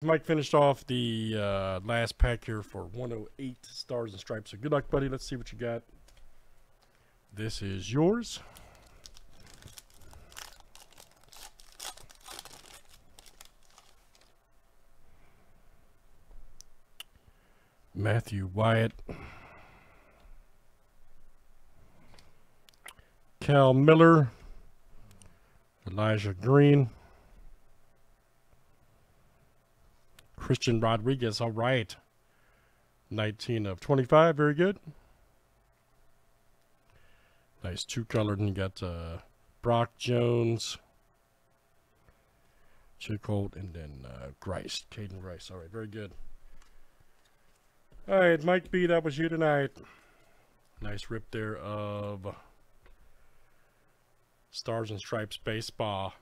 Mike finished off the uh, last pack here for 108 Stars and Stripes. So good luck, buddy. Let's see what you got. This is yours. Matthew Wyatt. Cal Miller. Elijah Green. Christian Rodriguez. All right. 19 of 25. Very good. Nice two colored. And you got uh, Brock Jones, Chick and then uh, Grice. Caden Grice. All right. Very good. All right. Mike B, that was you tonight. Nice rip there of Stars and Stripes Baseball.